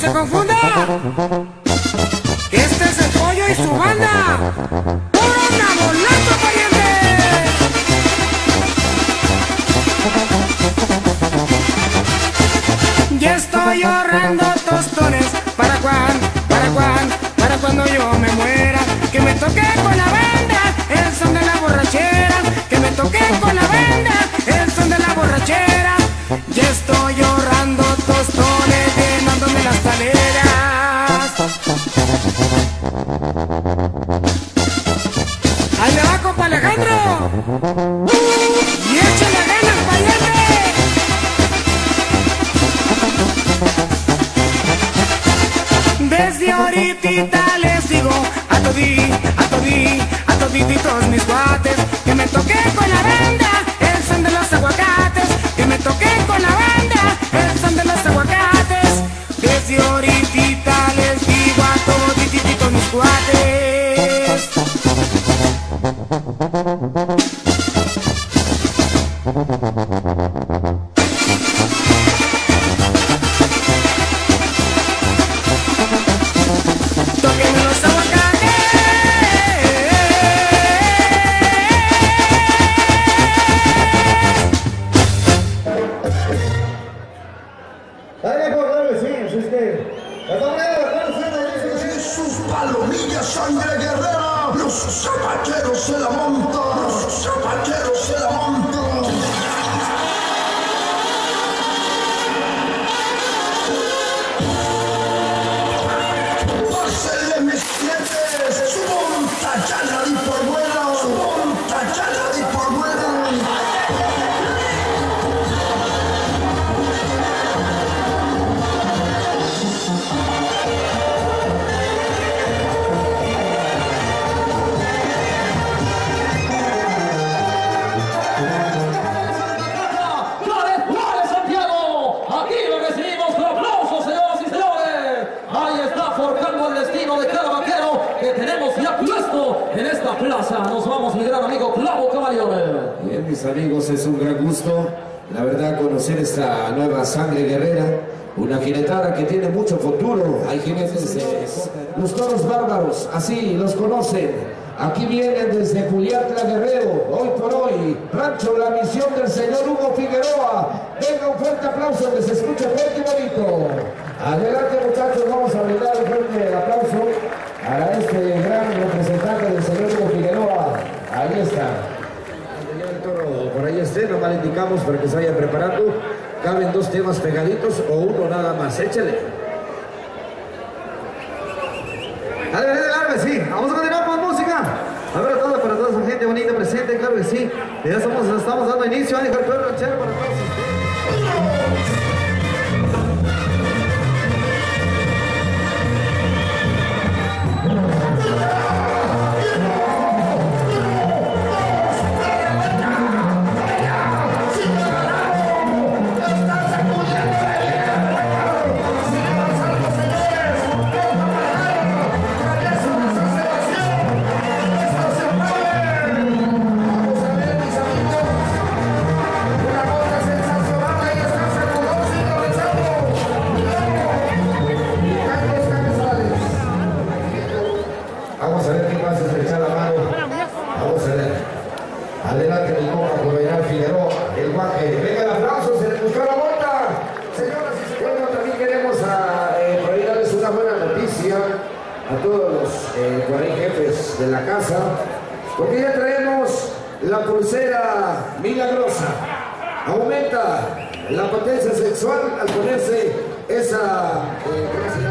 Se confunda, este es el pollo y su banda. ¡Puro nabolazo, pariente! Ya estoy ahorrando tostones para Juan, para Juan, para cuando yo me muera. Que me toque con la banda, el son de la borrachera. Que me toque con la conocer esta nueva sangre guerrera. Una jinetada que tiene mucho futuro. Hay jinetes, eh, los toros bárbaros, así los conocen. Aquí vienen desde Juliatla Guerrero, hoy por hoy, Rancho La Misión del señor Hugo Figueroa. Venga un fuerte aplauso que se escuche fuerte y bonito. Adelante muchachos, vamos a brindar un fuerte aplauso a este gran representante del señor Hugo Figueroa. Ahí está. Ya el toro por ahí esté, nomás indicamos para que se vaya preparando. Caben dos temas pegaditos o uno nada más, échale. Dale, dale, dale, sí. Vamos a continuar con música. A ver, todo para toda esa gente bonita presente, claro que sí. Ya estamos, estamos dando inicio a dejar para todos. A todos los eh, jefes de la casa, porque ya traemos la pulsera milagrosa. Aumenta la potencia sexual al ponerse esa... eh,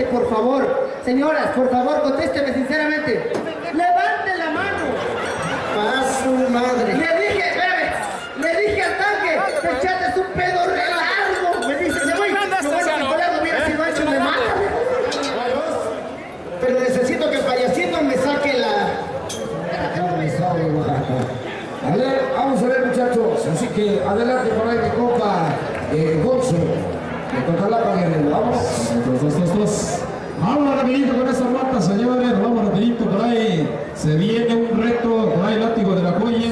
por favor. Señoras, por favor, contésteme sinceramente. Levanten la mano. Para su madre. Le dije, espérame, le dije al tanque, te echaste un pedo re largo. Me dice, se voy. Lo bueno que el colega hubiera sido hecho, me mata. Pero necesito que el payasito me saque la... A ver, vamos a ver muchachos, así que adelante por ahí mi compa eh, Gonzo, vamos. Dos, dos, dos, dos. Vamos rapidito con esa mata, señores. Vamos rapidito por ahí. Se viene un reto. Por ahí látigo de la. Apunta,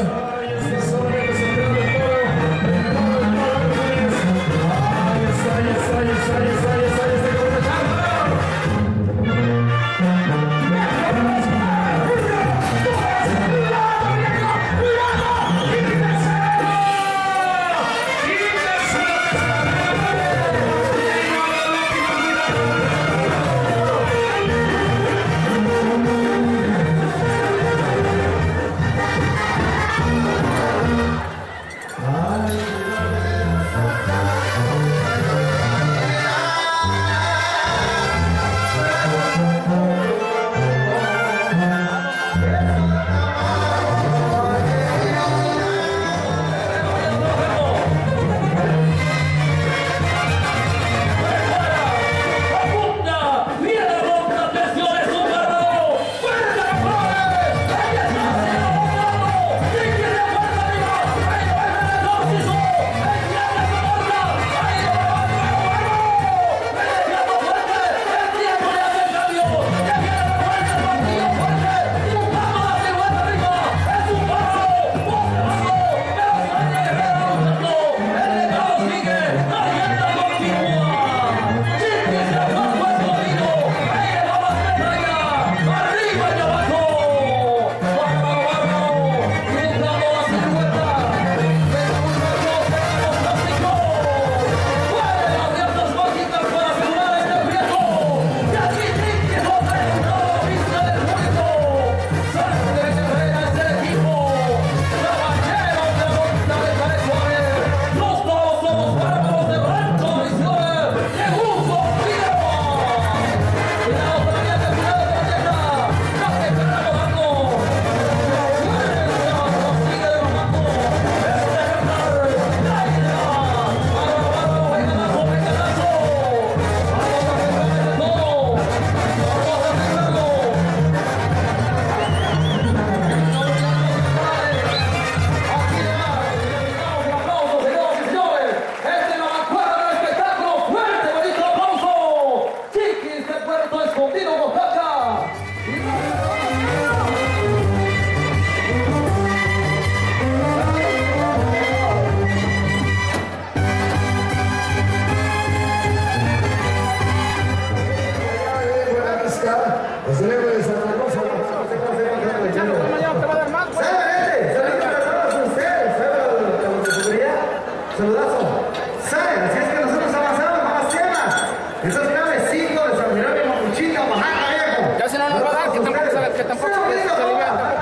Saludazo. ¿Saben? Así es que nosotros avanzamos, vamos temas. Esos finales 5 de San Jerónimo, Cuchita, Oaxaca, viejo. Ya si no nos va a dar, que tampoco se, que tampoco se, se libera. Quiero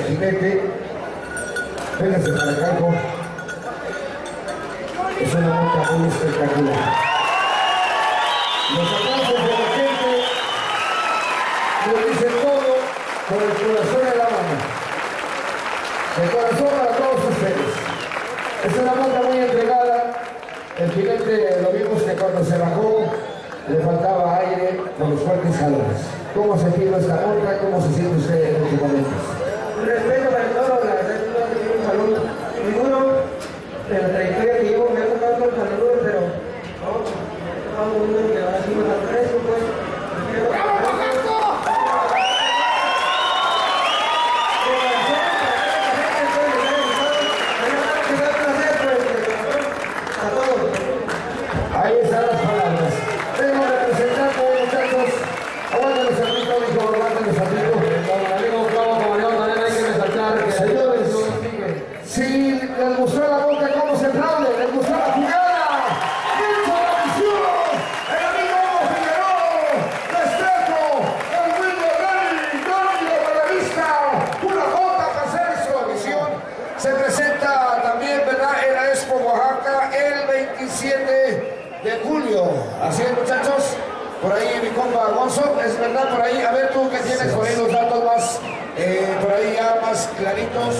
jinete, véngase para el campo. Es una monta muy espectacular. Los aplausos de la gente lo dicen todo con el corazón en la mano. el corazón para todos ustedes. Es una monta muy entregada. El jinete lo vimos que cuando se bajó le faltaba aire con los fuertes calores. ¿Cómo se siente esta monta? ¿Cómo se siente usted en estos momentos? respeto para todos, la verdad no tengo un saludo. Ninguno de la trayectoria que llevo me ha tocado con saludos, pero no, todo el mundo que ahora sí me aprecio, pues, se presenta también, ¿verdad?, en la Expo Oaxaca el 27 de julio. Así es, muchachos. Por ahí mi compa Gonzo, es verdad, por ahí, a ver tú que tienes por ahí los datos más, eh, por ahí ya más claritos.